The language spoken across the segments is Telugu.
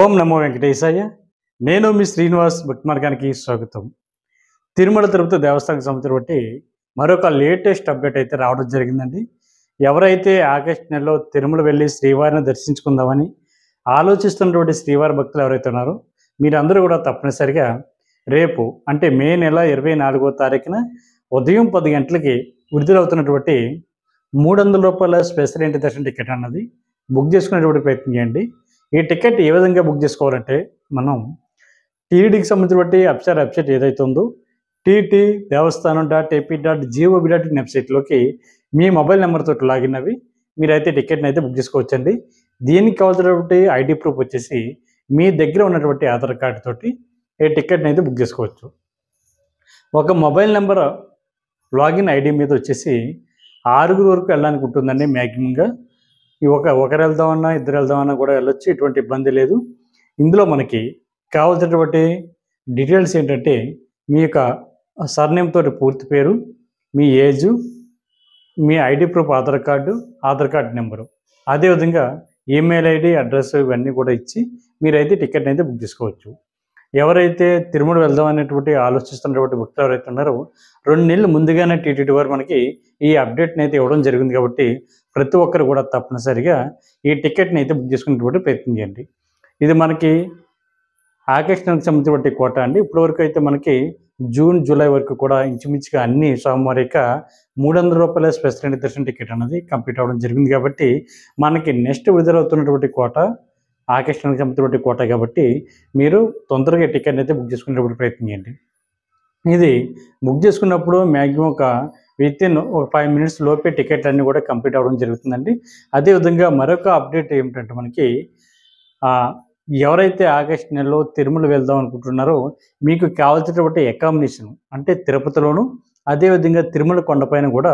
ఓం నమో వెంకటేశాయ. నేను మీ శ్రీనివాస్ భక్తి మార్గానికి స్వాగతం. తిరుమల తిరుపతి దేవస్థానం సంస్థ బట్టి మరొక లేటెస్ట్ అప్డేట్ అయితే రావడం జరిగిందండి. ఎవరైతే ఆగస్ట్ నెలలో తిరుమల వెళ్ళి శ్రీవారిని దర్శించుకుందామని ఆలోచిస్తున్నటువంటి శ్రీవారి భక్తులు ఎవరైతే ఉన్నారో మీరందరూ కూడా తప్పనిసరిగా రేపు అంటే మే నెల ఇరవై నాలుగో తారీఖున ఉదయం పది గంటలకి విడుదలవుతున్నటువంటి మూడు వందల రూపాయల స్పెషల్ ఏంటి దర్శన టికెట్ అన్నది బుక్ చేసుకునేటువంటి ప్రయత్నం చేయండి. ఈ టికెట్ ఏ విధంగా బుక్ చేసుకోవాలంటే మనం టీడీకి సంబంధించినటువంటి వెబ్సైట్ వెబ్సైట్ ఏదైతే ఉందో TT Devasthanam dot AP dot GOB dot in వెబ్సైట్లోకి మీ మొబైల్ నెంబర్తో లాగిన్ అవి మీరైతే టికెట్ని అయితే బుక్ చేసుకోవచ్చండి. దీనికి కావాల్సినటువంటి ఐడి ప్రూఫ్ వచ్చేసి మీ దగ్గర ఉన్నటువంటి ఆధార్ కార్డు తోటి ఈ టికెట్ని అయితే బుక్ చేసుకోవచ్చు. ఒక మొబైల్ నెంబర్ లాగిన్ ఐడి మీద వచ్చేసి ఆరుగురు వరకు వెళ్ళడానికి ఉంటుందండి మ్యాక్సిమంగా. ఒక ఒకరు వెళ్దామన్నా ఇద్దరు వెళ్దామన్నా కూడా వెళ్ళొచ్చు ఎటువంటి ఇబ్బంది లేదు. ఇందులో మనకి కావాల్సినటువంటి డీటెయిల్స్ ఏంటంటే మీ యొక్క సర్నేమ్ తోటి పూర్తి పేరు మీ ఏజు మీ ID proof Aadhaar card Aadhaar card number. అదేవిధంగా ఈమెయిల్ ఐడి అడ్రస్ ఇవన్నీ కూడా ఇచ్చి మీరైతే టికెట్ అయితే బుక్ చేసుకోవచ్చు. ఎవరైతే తిరుమల వెళ్దాం అనేటువంటి ఆలోచిస్తున్నటువంటి భక్తులు ఎవరైతే ఉన్నారో రెండు నెలలు ముందుగానే టీటీడీ వారు మనకి ఈ అప్డేట్ని అయితే ఇవ్వడం జరిగింది కాబట్టి ప్రతి ఒక్కరు కూడా తప్పనిసరిగా ఈ టికెట్ని అయితే బుక్ చేసుకునేటువంటి ప్రయత్నం చేయండి. ఇది మనకి ఆకర్షణకు సంబంధించినటువంటి కోట అండి. ఇప్పటివరకు అయితే మనకి జూన్ జూలై వరకు కూడా ఇంచుమించుగా అన్ని సోమవారిక మూడు వందల రూపాయల స్పెషల్ ఎంట్రీ దర్శన టికెట్ అనేది కంప్లీట్ అవ్వడం జరిగింది కాబట్టి మనకి నెక్స్ట్ విడుదలవుతున్నటువంటి కోట ఆకర్షణకు సంబంధించినటువంటి కోట కాబట్టి మీరు తొందరగా టికెట్ అయితే బుక్ చేసుకునేటువంటి ప్రయత్నం చేయండి. ఇది బుక్ చేసుకున్నప్పుడు మ్యాక్సిమం ఒక విత్ ఇన్ ఒక ఫైవ్ మినిట్స్ లోపే టికెట్ అన్నీ కూడా కంప్లీట్ అవ్వడం జరుగుతుందండి. అదేవిధంగా మరొక అప్డేట్ ఏమిటంటే మనకి ఎవరైతే ఆగస్ట్ నెలలో తిరుమల వెళ్దాం అనుకుంటున్నారో మీకు కావాల్సినటువంటి అకామిడేషన్ అంటే తిరుపతిలోను అదేవిధంగా తిరుమల కొండపైన కూడా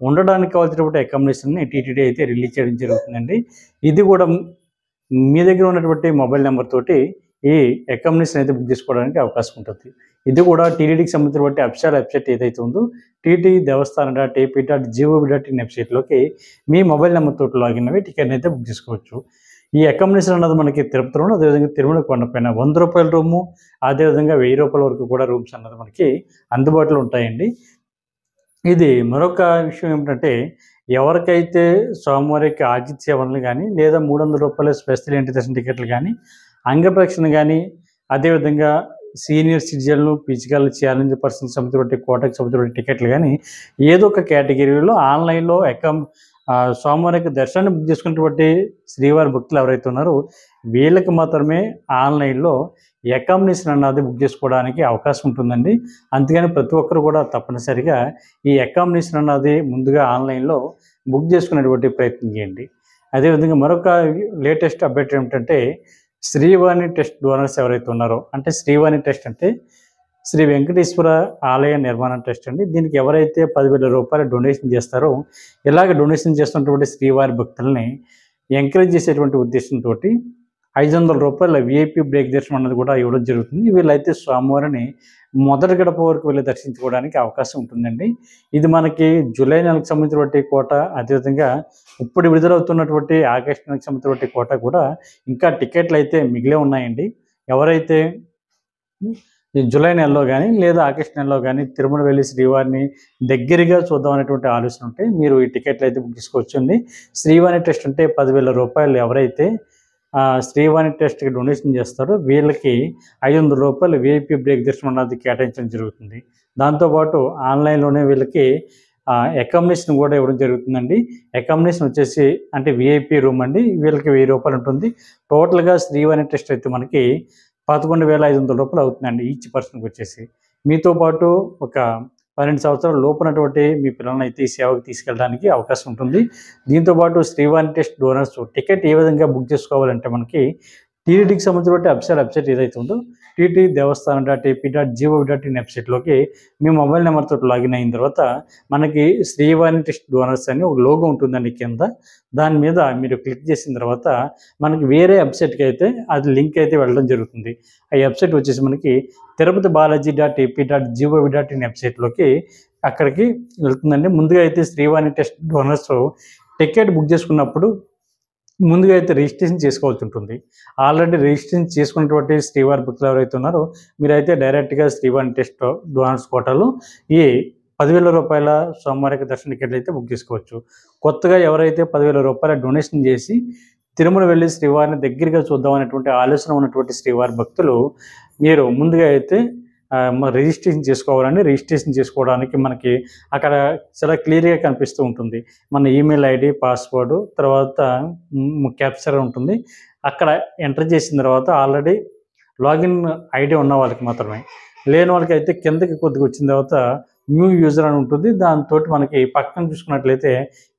ఉండడానికి కావాల్సినటువంటి అకామిడేషన్ని టీటీడీ అయితే రిలీజ్ చేయడం జరుగుతుందండి. ఇది కూడా మీ దగ్గర ఉన్నటువంటి మొబైల్ నెంబర్ తోటి ఈ అకామిడేషన్ అయితే బుక్ చేసుకోవడానికి అవకాశం ఉంటుంది. ఇది కూడా టీటీడీకి సంబంధించినటువంటి అఫిషియల్ వెబ్సైట్ ఏదైతే ఉందో TT Devasthanam dot AP dot gov dot in వెబ్సైట్లోకి మీ మొబైల్ నెంబర్ తోటి లాగిన్ అవి టికెట్ అయితే బుక్ చేసుకోవచ్చు. ఈ అకామిడేషన్ అన్నది మనకి తిరుపతిలోను అదేవిధంగా తిరుమల కొండపైన వంద రూపాయల రూము అదేవిధంగా వెయ్యి రూపాయల వరకు కూడా రూమ్స్ అన్నది మనకి అందుబాటులో ఉంటాయండి. ఇది మరొక విషయం ఏమిటంటే ఎవరికైతే సోమవారికి ఆతిథ్య సేవలు కానీ లేదా మూడు వందల రూపాయల స్పెషల్ ఎంట్రీ టికెట్లు కానీ అంగప్రక్షణ కానీ అదేవిధంగా సీనియర్ సిటిజన్లు ఫిజికల్ ఛాలెంజ్ పర్సన్ సంబంధించిన కోటకు సంబంధించిన టికెట్లు కానీ ఏదో ఒక కేటగిరీలో ఆన్లైన్లో అకౌం స్వామివారికి సోమవారికి దర్శనాన్ని బుక్ చేసుకున్నటువంటి శ్రీవారి భక్తులు ఎవరైతే ఉన్నారో వీళ్ళకి మాత్రమే ఆన్లైన్లో అకామిడేషన్ అన్నది బుక్ చేసుకోవడానికి అవకాశం ఉంటుందండి. అందుకని ప్రతి ఒక్కరు కూడా తప్పనిసరిగా ఈ అకామిడేషన్ అన్నది ముందుగా ఆన్లైన్లో బుక్ చేసుకునేటువంటి ప్రయత్నం చేయండి. అదేవిధంగా మరొక లేటెస్ట్ అప్డేట్ ఏమిటంటే శ్రీవాణి టెస్ట్ డోనర్స్ ఎవరైతే ఉన్నారో అంటే శ్రీవాణి టెస్ట్ అంటే శ్రీ వెంకటేశ్వర ఆలయ నిర్మాణ ట్రస్ట్ అండి. దీనికి ఎవరైతే పదివేల రూపాయలు డొనేషన్ చేస్తారో ఇలాగ డొనేషన్ చేస్తున్నటువంటి శ్రీవారి భక్తుల్ని ఎంకరేజ్ చేసేటువంటి ఉద్దేశంతో ఐదు వందల రూపాయల విఐపి బ్రేక్ దర్శనం అన్నది కూడా ఇవ్వడం జరుగుతుంది. వీళ్ళైతే స్వామివారిని మొదటి గడప వరకు వెళ్ళి దర్శించుకోవడానికి అవకాశం ఉంటుందండి. ఇది మనకి జూలై నెలకు సంబంధించినటువంటి కోట అదేవిధంగా ఇప్పుడు విడుదలవుతున్నటువంటి ఆగస్టు నెలకు సంబంధించినటువంటి కోట కూడా ఇంకా టికెట్లు అయితే మిగిలే ఉన్నాయండి. ఎవరైతే జూలై నెలలో కానీ లేదా ఆగస్ట్ నెలలో కానీ తిరుమల వెళ్ళి శ్రీవారిని దగ్గరగా చూద్దాం అనేటువంటి ఆలోచన ఉంటే మీరు ఈ టికెట్లు అయితే బుక్ చేసుకోవచ్చండి. శ్రీవారి ట్రస్ట్ అంటే పదివేల రూపాయలు ఎవరైతే శ్రీవాణి టెస్ట్కి డొనేషన్ చేస్తారు. వీళ్ళకి ఐదు వందల రూపాయలు విఐపి బ్రేక్ దర్శనం అన్నది కేటాయించడం జరుగుతుంది. దాంతోపాటు ఆన్లైన్లోనే వీళ్ళకి అకామిడేషన్ కూడా ఇవ్వడం జరుగుతుందండి. అకామిడేషన్ వచ్చేసి అంటే విఐపి రూమ్ అండి. వీళ్ళకి వెయ్యి రూపాయలు ఉంటుంది. టోటల్గా శ్రీవాణి టెస్ట్ అయితే మనకి పదకొండు వేల ఐదు వందల రూపాయలు అవుతుందండి ఈచ్ పర్సన్కి వచ్చేసి. మీతో పాటు ఒక పన్నెండు సంవత్సరాల లోపునటువంటి మీ పిల్లల్ని అయితే ఈ సేవకు తీసుకెళ్ళడానికి అవకాశం ఉంటుంది. దీంతోపాటు శ్రీవాణి టెస్ట్ డోనర్స్ టికెట్ ఏ విధంగా బుక్ చేసుకోవాలంటే మనకి టీడీటీకి సంబంధించిన వెబ్సైట్ వెబ్సైట్ ఏదైతే ఉందో TT Devasthanam dot AP dot gov dot in వెబ్సైట్లోకి మీ మొబైల్ నెంబర్తో లాగిన్ అయిన తర్వాత మనకి శ్రీవాణి టెస్ట్ డోనర్స్ అని ఒక లోగో ఉంటుందండి కింద. దాని మీద మీరు క్లిక్ చేసిన తర్వాత మనకి వేరే వెబ్సైట్కి అయితే అది లింక్ అయితే వెళ్ళడం జరుగుతుంది. ఆ వెబ్సైట్ వచ్చేసి మనకి Tirupati Balaji dot AP dot gov dot in వెబ్సైట్లోకి అక్కడికి వెళ్తుందండి. ముందుగా అయితే Srivani trust donors ticket book చేసుకున్నప్పుడు ముందుగా అయితే రిజిస్ట్రేషన్ చేసుకోవాల్సి ఉంటుంది. ఆల్రెడీ రిజిస్ట్రేషన్ చేసుకున్నటువంటి శ్రీవారి భక్తులు ఎవరైతే ఉన్నారో మీరైతే డైరెక్ట్గా శ్రీవారి టెస్ట్ డోనర్స్ కోటాలో ఈ పదివేల రూపాయల సోమవారికి దర్శన టికెట్లు అయితే బుక్ చేసుకోవచ్చు. కొత్తగా ఎవరైతే పదివేల రూపాయల డొనేషన్ చేసి తిరుమల వెళ్ళి శ్రీవారిని దగ్గరగా చూద్దాం అనేటువంటి ఆలోచన ఉన్నటువంటి శ్రీవారి భక్తులు మీరు ముందుగా అయితే రిజిస్ట్రేషన్ చేసుకోవాలండి. రిజిస్ట్రేషన్ చేసుకోవడానికి మనకి అక్కడ చాలా క్లియర్గా కనిపిస్తూ ఉంటుంది. మన ఈమెయిల్ ఐడి పాస్వర్డ్ తర్వాత క్యాప్చర్ ఉంటుంది. అక్కడ ఎంటర్ చేసిన తర్వాత ఆల్రెడీ లాగిన్ ఐడి ఉన్న వాళ్ళకి మాత్రమే. లేని వాళ్ళకి అయితే కిందకి కొద్దిగా వచ్చిన తర్వాత న్యూ యూజర్ అని ఉంటుంది. దాంతో మనకి పక్కన చూసుకున్నట్లయితే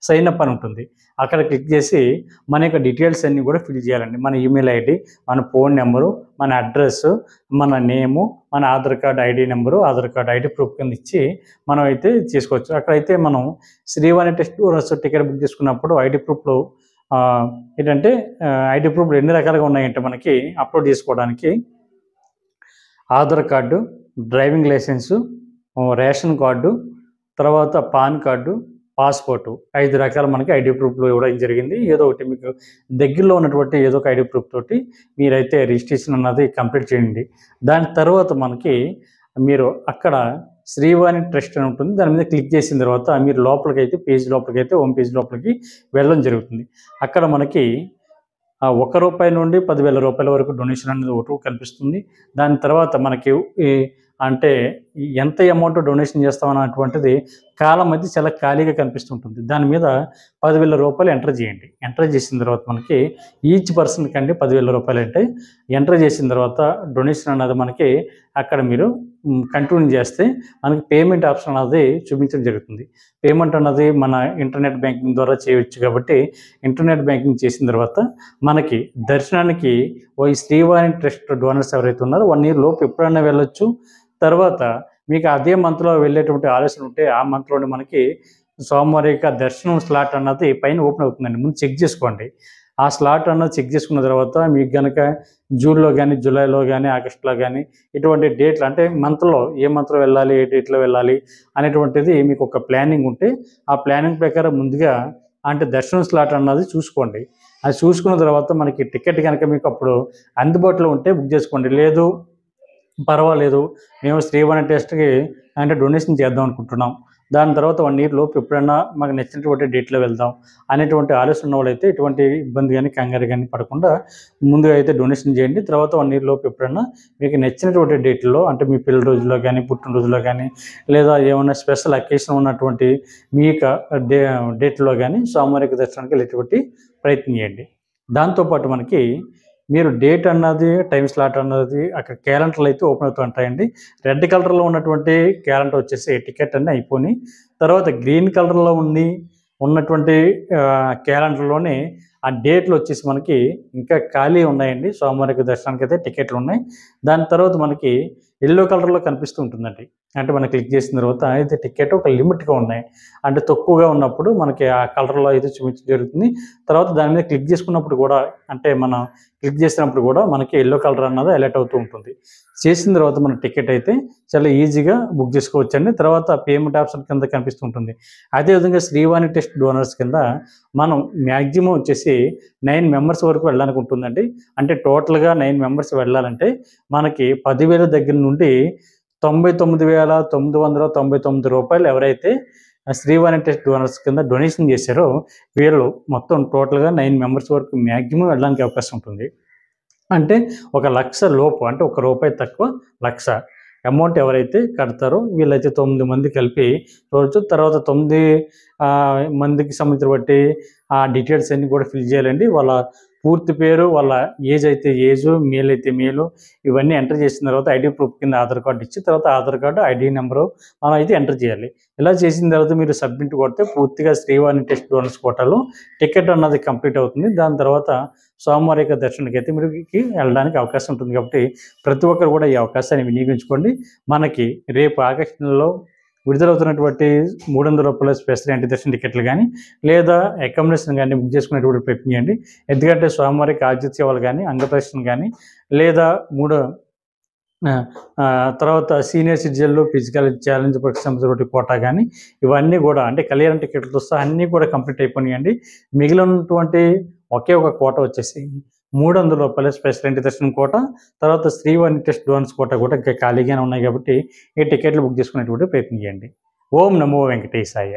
సైన్ అప్ అని ఉంటుంది. అక్కడ క్లిక్ చేసి మన యొక్క డీటెయిల్స్ అన్నీ కూడా ఫిల్ చేయాలండి. మన ఈమెయిల్ ఐడి మన ఫోన్ నెంబరు మన అడ్రస్ మన నేము మన Aadhaar card ID number Aadhaar card ID proof కింద ఇచ్చి మనం అయితే చేసుకోవచ్చు. అక్కడైతే మనం శ్రీవాణి టెస్ట్ రస్ టికెట్ బుక్ చేసుకున్నప్పుడు ఐడి ప్రూఫ్లో ఏంటంటే ఐడి ప్రూఫ్లు ఎన్ని రకాలుగా ఉన్నాయంటే మనకి అప్లోడ్ చేసుకోవడానికి Aadhaar card driving license ration card తర్వాత పాన్ కార్డు పాస్పోర్టు ఐదు రకాల మనకి ఐడి ప్రూఫ్లు ఇవ్వడం జరిగింది. ఏదో ఒకటి మీకు దగ్గరలో ఉన్నటువంటి ఏదో ఒక ఐడి ప్రూఫ్ తోటి మీరైతే రిజిస్ట్రేషన్ అన్నది కంప్లీట్ చేయండి. దాని తర్వాత మనకి మీరు అక్కడ శ్రీవాణి ట్రస్ట్ అని ఉంటుంది. దాని మీద క్లిక్ చేసిన తర్వాత మీరు లోపలికి అయితే పేజ్ లోపలికి అయితే హోమ్ పేజ్ లోపలికి వెళ్ళడం జరుగుతుంది. అక్కడ మనకి ఆ ఒక్క రూపాయి నుండి పదివేల రూపాయల వరకు డొనేషన్ అనేది ఒకటి కనిపిస్తుంది. దాని తర్వాత మనకి ఈ అంటే ఎంత అమౌంట్ డొనేషన్ చేస్తామన్నటువంటిది కాలం అది చాలా ఖాళీగా కనిపిస్తుంటుంది. దాని మీద పదివేల రూపాయలు ఎంటర్ చేయండి. ఎంటర్ చేసిన తర్వాత మనకి ఈచ్ పర్సన్ కంటే పదివేల రూపాయలు అంటే ఎంటర్ చేసిన తర్వాత డొనేషన్ అనేది మనకి అక్కడ మీరు కంటిన్యూ చేస్తే మనకి పేమెంట్ ఆప్షన్ అనేది చూపించడం జరుగుతుంది. పేమెంట్ అన్నది మన ఇంటర్నెట్ బ్యాంకింగ్ ద్వారా చేయవచ్చు కాబట్టి ఇంటర్నెట్ బ్యాంకింగ్ చేసిన తర్వాత మనకి దర్శనానికి ఓ శ్రీవారి ట్రస్ట్ డోనర్స్ ఎవరైతే ఉన్నారో వన్ ఇయర్ లోపు ఎప్పుడైనా వెళ్ళొచ్చు. తర్వాత మీకు అదే మంత్లో వెళ్ళేటువంటి ఆలోచన ఉంటే ఆ మంత్లోనే మనకి సోమవారి యొక్క దర్శనం స్లాట్ అన్నది పైన ఓపెన్ అవుతుందండి. ముందు చెక్ చేసుకోండి. ఆ స్లాట్ అన్నది చెక్ చేసుకున్న తర్వాత మీకు కనుక జూన్లో కానీ జూలైలో కానీ ఆగస్టులో కానీ ఇటువంటి డేట్లు అంటే మంత్లో ఏ మంత్లో వెళ్ళాలి ఏ డేట్లో వెళ్ళాలి అనేటువంటిది మీకు ఒక ప్లానింగ్ ఉంటే ఆ ప్లానింగ్ ప్రకారం ముందుగా అంటే దర్శనం స్లాట్ అన్నది చూసుకోండి. అది చూసుకున్న తర్వాత మనకి టికెట్ కనుక మీకు అప్పుడు అందుబాటులో ఉంటే బుక్ చేసుకోండి. లేదు పర్వాలేదు మేము శ్రీవాణి టెస్ట్కి అంటే డొనేషన్ చేద్దాం అనుకుంటున్నాం. దాని తర్వాత వన్ ఇయర్ లోపు ఎప్పుడైనా మాకు నచ్చినటువంటి డేట్లో వెళ్దాం అనేటువంటి ఆలోచన ఉన్న వాళ్ళైతే ఎటువంటి ఇబ్బంది కానీ కంగారు కానీ పడకుండా ముందుగా అయితే డొనేషన్ చేయండి. తర్వాత వన్ ఇయర్ లోపు ఎప్పుడైనా మీకు నచ్చినటువంటి డేట్లో అంటే మీ పిల్లల రోజుల్లో కానీ పుట్టినరోజులో కానీ లేదా ఏమైనా స్పెషల్ అకేషన్ ఉన్నటువంటి మీ యొక్క డే డేట్లో కానీ సోమవారికి దర్శనానికి వెళ్ళేటువంటి ప్రయత్నం చేయండి. దాంతోపాటు మనకి మీరు డేట్ అన్నది టైం స్లాట్ అన్నది అక్కడ క్యాలెండర్లు అయితే ఓపెన్ అవుతూ ఉంటాయండి. రెడ్ కలర్లో ఉన్నటువంటి క్యాలెండర్ వచ్చేసి టికెట్ అన్నీ అయిపోయి తర్వాత గ్రీన్ కలర్లో ఉండి ఉన్నటువంటి క్యాలెండర్లోనే ఆ డేట్లు వచ్చేసి మనకి ఇంకా ఖాళీ ఉన్నాయండి. సోమవారికి దర్శనానికి అయితే టికెట్లు ఉన్నాయి. దాని తర్వాత మనకి ఎల్లో కలర్లో కనిపిస్తూ ఉంటుందండి. అంటే మనం క్లిక్ చేసిన తర్వాత అయితే టికెట్ ఒక లిమిట్గా ఉన్నాయి. అంటే తక్కువగా ఉన్నప్పుడు మనకి ఆ కలర్లో అయితే చూపించడం జరుగుతుంది. తర్వాత దాని మీద క్లిక్ చేసుకున్నప్పుడు కూడా అంటే మనం క్లిక్ చేసినప్పుడు కూడా మనకి ఎల్లో కలర్ అన్నది అలర్ట్ అవుతూ ఉంటుంది. చేసిన తర్వాత మన టికెట్ అయితే చాలా ఈజీగా బుక్ చేసుకోవచ్చండి. తర్వాత పేమెంట్ ఆప్షన్ కింద కనిపిస్తుంటుంది అదేవిధంగా శ్రీవాణి టెస్ట్ డోనర్స్ కింద మనం మ్యాక్సిమం వచ్చేసి నైన్ మెంబర్స్ వరకు వెళ్ళడానికి ఉంటుందండి. అంటే టోటల్గా నైన్ మెంబర్స్ వెళ్ళాలంటే మనకి పదివేల దగ్గర నుండి తొంభై తొమ్మిది వేల తొమ్మిది వందల తొంభై తొమ్మిది రూపాయలు ఎవరైతే శ్రీవాణి టెస్ట్ డోనర్స్ కింద డొనేషన్ చేశారో వీళ్ళు మొత్తం టోటల్గా నైన్ మెంబర్స్ వరకు మ్యాక్సిమం వెళ్ళడానికి అవకాశం ఉంటుంది. అంటే ఒక లక్ష లోపు అంటే ఒక రూపాయి తక్కువ లక్ష అమౌంట్ ఎవరైతే కడతారో వీళ్ళైతే తొమ్మిది మంది కలిపి రోజు తర్వాత తొమ్మిది మందికి సంబంధించిన బట్టి ఆ డీటెయిల్స్ అన్ని కూడా ఫిల్ చేయాలండి. వాళ్ళ పూర్తి పేరు వాళ్ళ ఏజ్ అయితే ఏజ్ మేల్ అయితే మేలు ఇవన్నీ ఎంటర్ చేసిన తర్వాత ఐడి ప్రూఫ్ కింద ఆధార్ కార్డు ఇచ్చి తర్వాత ఆధార్ కార్డు ఐడి నెంబరు మనం అయితే ఎంటర్ చేయాలి. ఇలా చేసిన తర్వాత మీరు సబ్మిట్ కొడితే పూర్తిగా శ్రీవాణి టెస్ట్ డోనర్స్ కోటాలో టికెట్ అన్నది కంప్లీట్ అవుతుంది. దాని తర్వాత సోమవారి యొక్క దర్శనానికి అయితే మీరు వెళ్ళడానికి అవకాశం ఉంటుంది. కాబట్టి ప్రతి ఒక్కరు కూడా ఈ అవకాశాన్ని వినియోగించుకోండి. మనకి రేపు ఆగస్టు నెలలో విడుదలవుతున్నటువంటి మూడు వందల రూపాయల స్పెషల్ ఎంట్రీ దర్శన టికెట్లు కానీ లేదా అకామిడేషన్ కానీ బుక్ చేసుకునేటువంటి ప్రయత్నం చేయండి ఎందుకంటే స్వామివారికి ఆతిథ్యవాలు కానీ అంగప్రదర్శన కానీ లేదా మూడో తర్వాత సీనియర్ సిటిజన్లు ఫిజికల్ ఛాలెంజ్ సంబంధించిన కోటా కానీ ఇవన్నీ కూడా అంటే కళ్యాణ టికెట్లతో సహా అన్నీ కూడా కంప్లీట్ అయిపోయినాయండి మిగిలినటువంటి ఒకే ఒక కోట వచ్చేసి మూడు వందల ప్లస్ స్పెషల్ దర్శనం కోట తర్వాత శ్రీవాణి టెస్ట్ డోన్స్ కోట కూడా ఇంకా ఖాళీగానే ఉన్నాయి కాబట్టి ఈ టికెట్లు బుక్ చేసుకునేటువంటి ప్రయత్నం చేయండి. ఓం నమో వెంకటేశాయ.